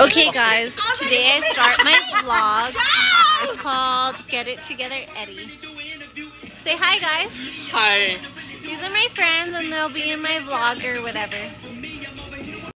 Okay guys, today I start my vlog. It's called Get It Together Eddie. Say hi guys. Hi. These are my friends and they'll be in my vlog or whatever.